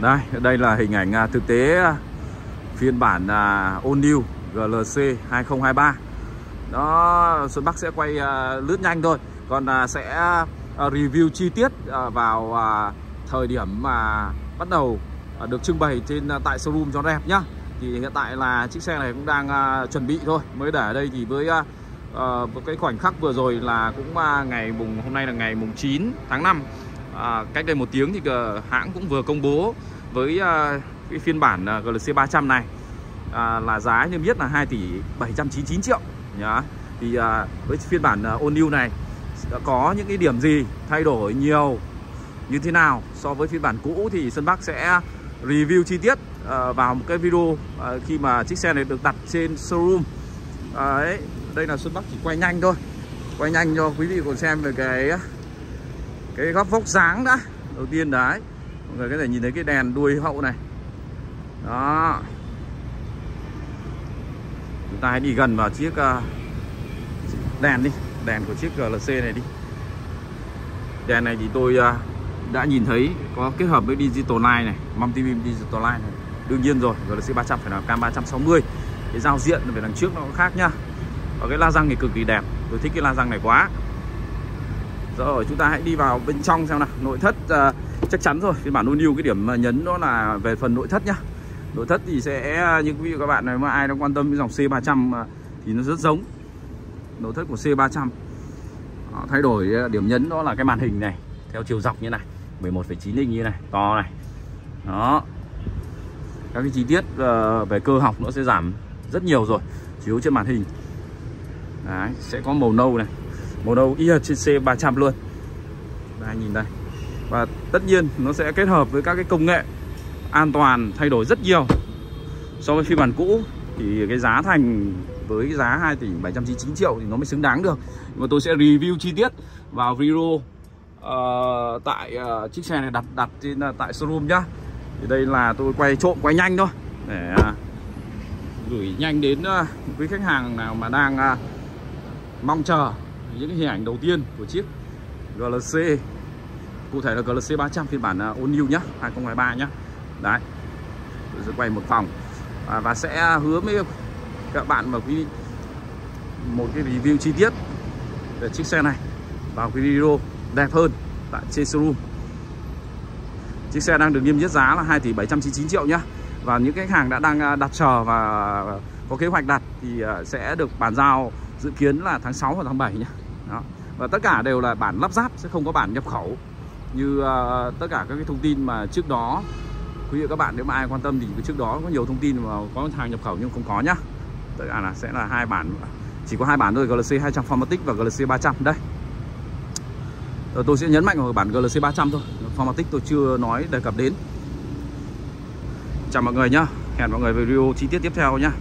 Đây, đây là hình ảnh à, thực tế à, phiên bản à, All New GLC 2023 Đó, Xuân Bắc sẽ quay à, lướt nhanh thôi. Còn sẽ review chi tiết vào thời điểm mà bắt đầu được trưng bày trên tại showroom cho đẹp nhá. Thì hiện tại là chiếc xe này cũng đang chuẩn bị thôi. Mới để ở đây thì với uh, cái khoảnh khắc vừa rồi là cũng ngày mùng hôm nay là ngày mùng 9 tháng 5 à, cách đây một tiếng thì ờ, hãng cũng vừa công bố với à, cái phiên bản uh, GLC 300 này à, là giá niêm yết là 2 tỷ 799 triệu. Nhá. Thì à, với phiên bản à, All New này có những cái điểm gì thay đổi nhiều như thế nào so với phiên bản cũ thì Sơn Bắc sẽ review chi tiết à, vào một cái video à, khi mà chiếc xe này được đặt trên showroom. À, ấy đây là sơn Bắc chỉ quay nhanh thôi. Quay nhanh cho quý vị cùng xem về cái cái góc vóc dáng đã. Đầu tiên đấy, mọi người có thể nhìn thấy cái đèn đuôi hậu này. Đó. Chúng ta hãy đi gần vào chiếc ờ, đèn đi, đèn của chiếc GLC này đi. Đèn này thì tôi ờ, đã nhìn thấy có kết hợp với digital line này multi beam digital line này. Đương nhiên rồi GLC 300 phải là cam 360 cái giao diện về đằng trước nó cũng khác nhá. Và cái la răng thì cực kỳ đẹp. Tôi thích cái la răng này quá. Dạ rồi chúng ta hãy đi vào bên trong xem nào. Nội thất uh, chắc chắn rồi. Phiên bản new cái điểm mà nhấn đó là về phần nội thất nhá. Nội thất thì sẽ ờ, như quý vị các bạn này mà ai đang quan tâm với dòng C300 thì nó rất giống nội thất của C300 đó, thay đổi điểm nhấn đó là cái màn hình này theo chiều dọc như này 11,9 inch như này to này. Đó. Các cái chi tiết uh, về cơ học nó sẽ giảm rất nhiều rồi chiếu trên màn hình. Đấy, sẽ có màu nâu này màu nâu y trên C300 luôn. Đây nhìn đây. Và tất nhiên nó sẽ kết hợp với các cái công nghệ an toàn thay đổi rất nhiều so với phiên bản cũ. Thì cái giá thành với giá 2 tỷ 799 triệu thì nó mới xứng đáng được. Nhưng mà tôi sẽ review chi tiết vào video uh, tại uh, chiếc xe này đặt đặt trên uh, tại showroom nhá. Thì đây là tôi quay trộm quay nhanh thôi. Để uh, gửi nhanh đến uh, quý khách hàng nào mà đang uh, mong chờ những hình ảnh đầu tiên của chiếc GLC cụ thể là GLC 300 phiên bản à, All New nhá 2023 nhá. Đấy tôi sẽ quay một phòng à, và sẽ hứa với các bạn và quý một cái review chi tiết về chiếc xe này vào cái video đẹp hơn tại trên showroom. Chiếc xe đang được niêm yết giá là 2 tỷ 799 triệu nhá. Và những khách hàng đã đang à, đặt chờ và có kế hoạch đặt thì à, sẽ được bàn giao dự kiến là tháng 6 và tháng 7 nhé. đó. và tất cả đều là bản lắp ráp sẽ không có bản nhập khẩu. Như uh, tất cả các cái thông tin mà trước đó quý vị các bạn nếu mà ai quan tâm thì trước đó có nhiều thông tin mà có hàng nhập khẩu nhưng không có nhá. Tất cả là sẽ là hai bản chỉ có hai bản thôi GLC 200 Formatic và GLC 300 đây. Rồi tôi sẽ nhấn mạnh vào bản GLC 300 thôi. Formatic tôi chưa nói đề cập đến. Chào mọi người nhá. Hẹn mọi người về video chi tiết tiếp theo nhá.